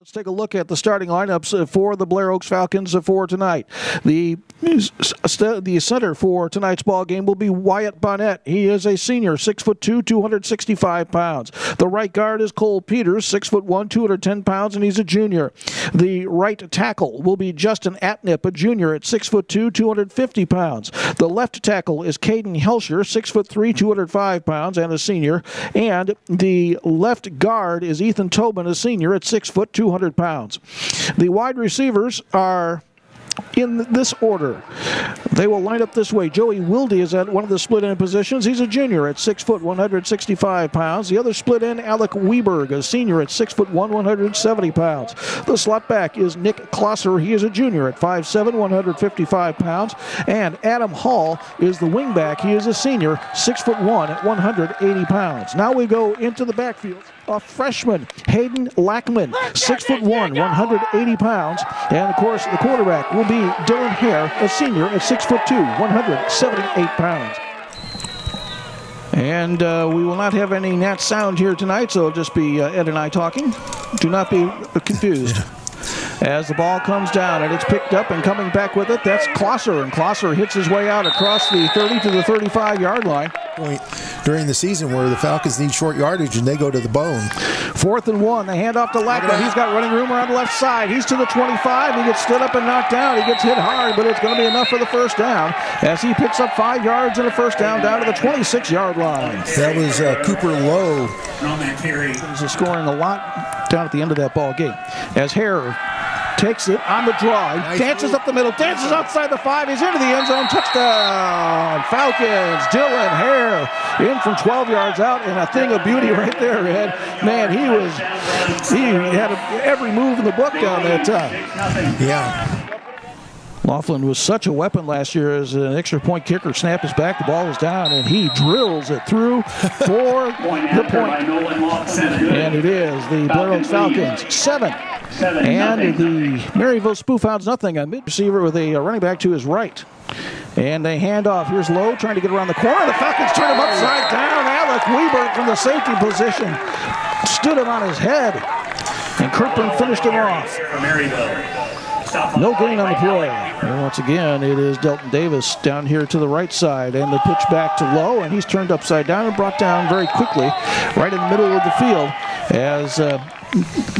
Let's take a look at the starting lineups uh, for the Blair Oaks Falcons for tonight. The the center for tonight's ball game will be Wyatt Bonnett. He is a senior, six foot two, 265 pounds. The right guard is Cole Peters, six foot one, 210 pounds, and he's a junior. The right tackle will be Justin Atnip, a junior at six foot two, 250 pounds. The left tackle is Caden Helsher, six foot three, 205 pounds, and a senior. And the left guard is Ethan Tobin, a senior at six foot two. 200 pounds. The wide receivers are in this order. They will line up this way. Joey Wilde is at one of the split end positions. He's a junior at 6 foot 165 pounds. The other split end, Alec Wieberg, a senior at 6 foot 1 170 pounds. The slot back is Nick Closser. He is a junior at 5'7 155 pounds. And Adam Hall is the wingback. He is a senior, 6 foot 1 at 180 pounds. Now we go into the backfield. A freshman, Hayden Lackman, 6 foot 1 180 pounds. And of course, the quarterback will be Dylan Hair, a senior at 6 foot 2, 178 pounds. And uh, we will not have any Nat sound here tonight, so it'll just be uh, Ed and I talking. Do not be confused. As the ball comes down and it's picked up and coming back with it, that's Closser. And Closser hits his way out across the 30 to the 35 yard line. Point during the season where the Falcons need short yardage and they go to the bone. Fourth and one. They hand off to Lackman. He's got running room around the left side. He's to the 25. He gets stood up and knocked down. He gets hit hard, but it's going to be enough for the first down as he picks up five yards and a first down down to the 26 yard line. That was uh, Cooper Lowe. He's scoring a lot down at the end of that ball game. As Hair takes it on the draw. He nice dances move. up the middle, dances outside the five. He's into the end zone. Touchdown. Falcons. Dylan Hair in from 12 yards out, and a thing of beauty right there, Ed. Man, he was, he had a, every move in the book down that time. Yeah. Laughlin was such a weapon last year as an extra point kicker. Snap is back, the ball is down, and he drills it through for the point. And it is the Blair Oaks Falcons seven and the Maryville Spoofhounds nothing. A mid receiver with a running back to his right. And they hand off. Here's Lowe trying to get around the corner. The Falcons turn him upside down. Alec Weber from the safety position stood him on his head. And Kirkland finished him off. No gain on the play. And once again, it is Delton Davis down here to the right side. And the pitch back to Lowe, and he's turned upside down and brought down very quickly right in the middle of the field as uh,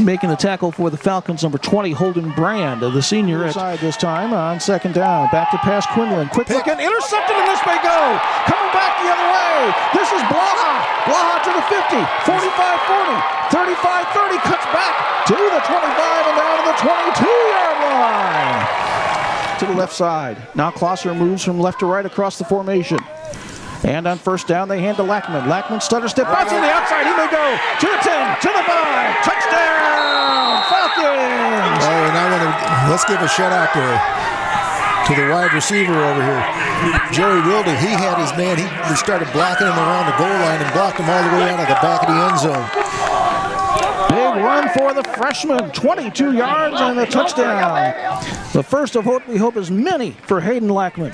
making the tackle for the Falcons, number 20, Holden Brand, of the senior at side this time on second down. Back to pass Quinlan. Quick look and intercepted, and this may go. Coming back the other way. This is Blaha. Blaha to the 50, 45 40, 35 30, cuts back to the 25 and down to the 22 yard line. To the left side. Now Closser moves from left to right across the formation. And on first down, they hand to Lackman. Lackman stutter step, bounce on the outside. He may go to the 10, to the 5. Touchdown, Falcons! Oh, and I want to, let's give a shout out to, to the wide receiver over here. Jerry Wilde, he had his man, he started blocking him around the goal line and blocked him all the way out of the back of the end zone. Big run for the freshman, 22 yards and a touchdown. The first of what we hope is many for Hayden Lackman.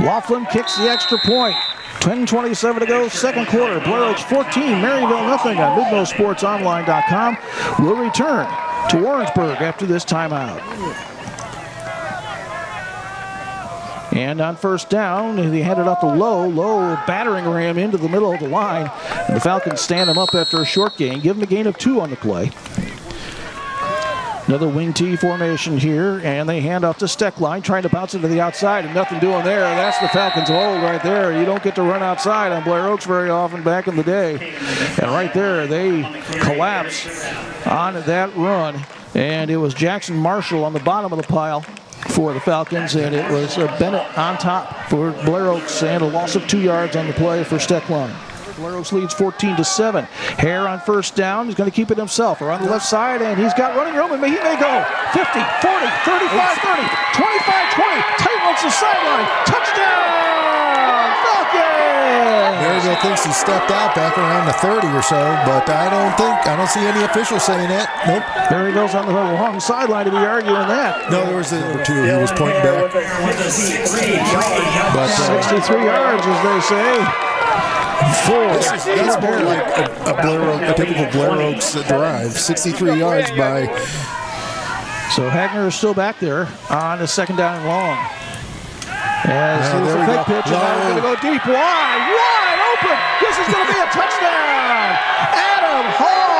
Laughlin kicks the extra point. 10.27 to go, second quarter. Blair Oaks 14, Maryville nothing on MidmoSportsOnline.com. We'll return to Warrensburg after this timeout. And on first down, he handed off to Lowe, low battering ram into the middle of the line. And the Falcons stand him up after a short gain. Give him a gain of two on the play. Another wing T formation here, and they hand off to Steckline, trying to bounce it to the outside, and nothing doing there. That's the Falcons' hold right there. You don't get to run outside on Blair Oaks very often back in the day. And right there, they collapse on that run, and it was Jaxson Marshall on the bottom of the pile for the Falcons, and it was uh, Bennett on top for Blair Oaks, and a loss of two yards on the play for Steckline. Laros leads 14 to 7. Hair on first down. He's going to keep it himself around the left side, and he's got running room, and he may go 50, 40, 35, 30, 25, 20. Tight ropes the sideline. Touchdown! Falcons! Maryville thinks he stepped out back around the 30 or so, but I don't think, I don't see any officials saying that. Nope. There he goes on the wrong sideline to be arguing that. No, there was the number two. He was pointing back. But uh, 63 yards, as they say. Four. That's more like a, a, Blair Oak, a typical Blair Oaks drive. 63 yards by So Hagner is still back there on the second down and long. As Now, there's there a we fake go. pitch, and now he's going to go deep, wide, wide open. This is going to be a touchdown. Adam Hall.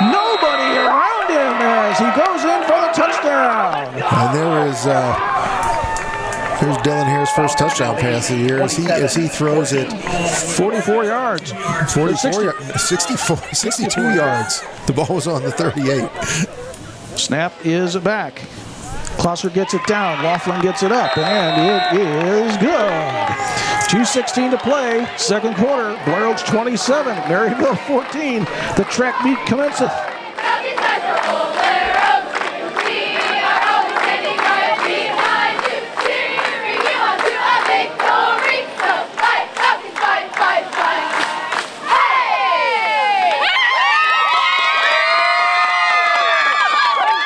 Nobody around him as he goes in for the touchdown. And there is uh, here's Dylan Hair's first touchdown pass of the year as he as he throws it 44 yards. 44 60. 64 62 yards. The ball was on the 38. Snap is back. Closser gets it down. Laughlin gets it up, and it is good. 2.16 to play. Second quarter. Blair Oaks 27, Maryville 14. The track meet commences.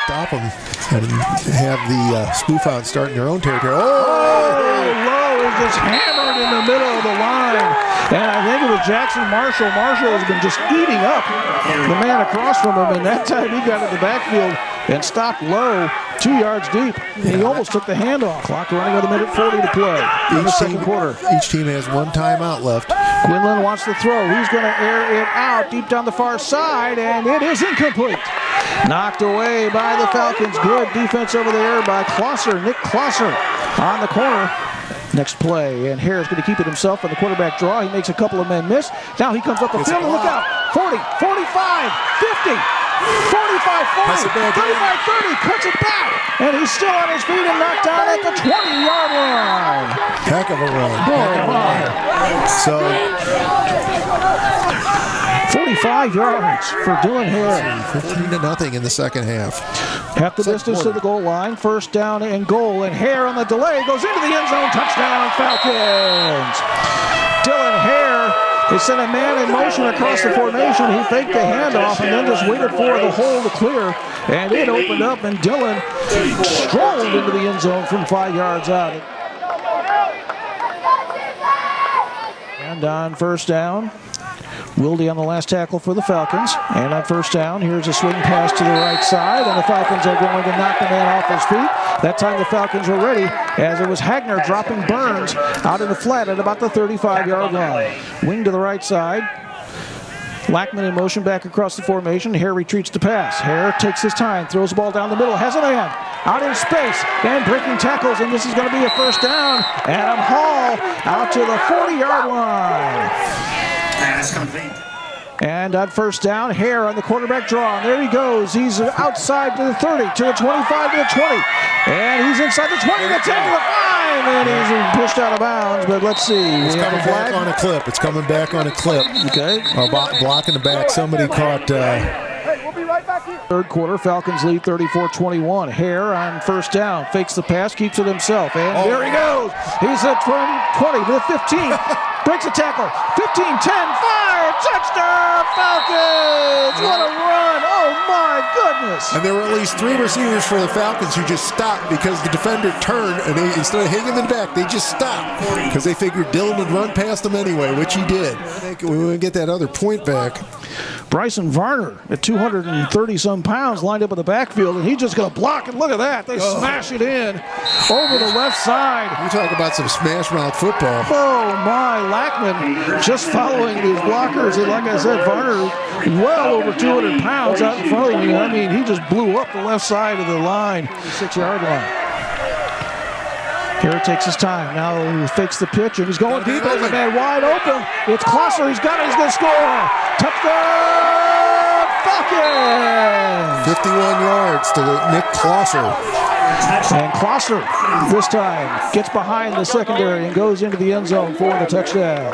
Stop them and have the uh, spoof out start in their own territory. Oh! Is just hammered in the middle of the line. And I think it was Jaxson Marshall. Marshall has been just eating up the man across from him. And that time he got in the backfield and stopped Lowe, two yards deep. And he almost took the handoff. Clock running with a minute 40 to play in the Each second team, quarter. each team has one timeout left. Quinlan wants to throw. He's going to air it out deep down the far side, and it is incomplete. Knocked away by the Falcons. Good defense over there by Closser, Nick Closser on the corner. Next play, and Harris going to keep it himself on the quarterback draw. He makes a couple of men miss. Now he comes up the It's field, and look out. 40, 45, 50, 45, 40, Cuts it back 35, 30, cuts it back. And he's still on his feet and knocked down at the 20-yard line. Heck of a run. Heck of a run. So 45 yards for Dylan Hair. 15 to nothing in the second half. Half the Second distance to the goal line. First down and goal. And Hair on the delay goes into the end zone. Touchdown, Falcons. Dylan Hair. They sent a man in motion across the formation. He faked the handoff and then just waited for the hole to clear. And it opened up, and Dylan strolled into the end zone from five yards out. And on first down, Wilde on the last tackle for the Falcons. And on first down, here's a swing pass to the right side, and the Falcons are going to knock the man off his feet. That time the Falcons were ready, as it was Hagner dropping Burns out in the flat at about the 35-yard line. Wing to the right side. Lackman in motion back across the formation. Hair retreats to pass. Hair takes his time, throws the ball down the middle, has a man out in space, and breaking tackles, and this is going to be a first down. Adam Hall out to the 40-yard line. Pass complete. And on first down, Hair on the quarterback draw. And there he goes. He's outside to the 30, to the 25, to the 20. And he's inside the 20, the 10, to the 5. And he's pushed out of bounds. But let's see. It's coming back on a clip. It's coming back on a clip. Okay. Uh, bo- blocking the back. Somebody caught. Uh, Third quarter, Falcons lead 34-21. Hair on first down, fakes the pass, keeps it himself, and Oh. there he goes. He's at 20, 20 to the 15, breaks a tackle, 15, 10, 5, touchdown Falcons! What a run! Oh my goodness! and there were at least three receivers for the Falcons who just stopped because the defender turned and they, instead of hitting them back, they just stopped because they figured Dylan would run past them anyway, which he did. We would get that other point back. Bryson Varner at 230 some pounds lined up in the backfield, and he's just going to block it. Look at that! They Oh. smash it in over the left side. You talk about some smash mouth football. Oh my, Lackman just following these blockers. And like I said, Varner well over 200 pounds out in front of me. I mean, he just blew up the left side of the line, six yard line. Here takes his time. Now he fakes the pitch and he's going deep. There's a man wide open. It's Closser. He's got it. He's going to score. Touchdown, Falcons! 51 yards to Nick Closser. And Closser this time gets behind the secondary and goes into the end zone for the touchdown.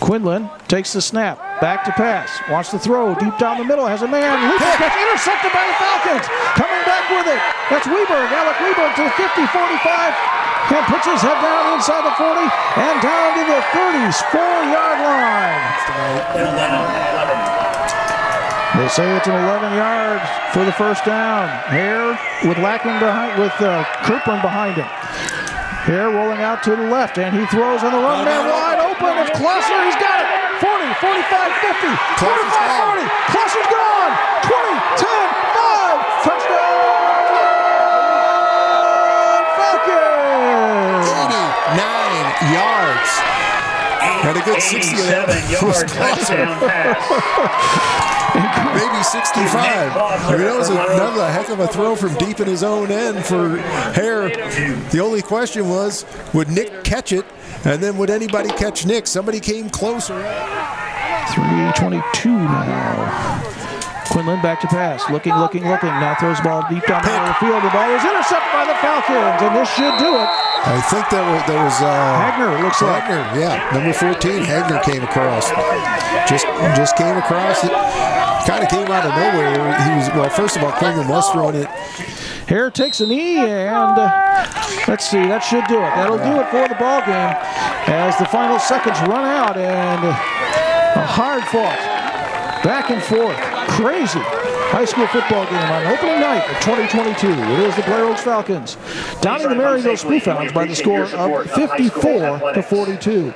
Quinlan takes the snap, back to pass, wants to throw deep down the middle, has a man, leaping catch, intercepted by the Falcons. Coming back with it. That's Wieberg, Alec Wieberg to the 50, 45, and puts his head down inside the 40 and down to the 30s, four-yard line. They say it's an 11 yards for the first down. Hair with Lackman behind, with uh, Kirkland behind him. Hair rolling out to the left, and he throws on the run. Man wide open. It's Closser. He's got it. 40, 45, 50, 45, 40. Closser's gone. And a good 60 of that was Closser. Maybe 65. I mean, that was another heck of a throw from deep in his own end for Hair. The only question was, would Nick catch it? And then would anybody catch Nick? Somebody came closer. 322 now. Quinlan back to pass. Looking, looking, looking. Now throws the ball deep down the middle of the field. The ball is intercepted by the Falcons, and this should do it. I think that was, that was uh, Hagner, looks like. Hagner, yeah. Number 14, Hagner came across. Just just came across it. Kind of came out of nowhere. He was well. First of all, Quinlan was throwing it. Hair takes a knee, and uh, let's see. That should do it. That'll do it for the ball game as the final seconds run out, and a hard fought, back and forth, crazy high school football game on opening night of 2022. It is the Blair Oaks Falcons downing the Maryville Spoofhounds by the score of 54 to 42.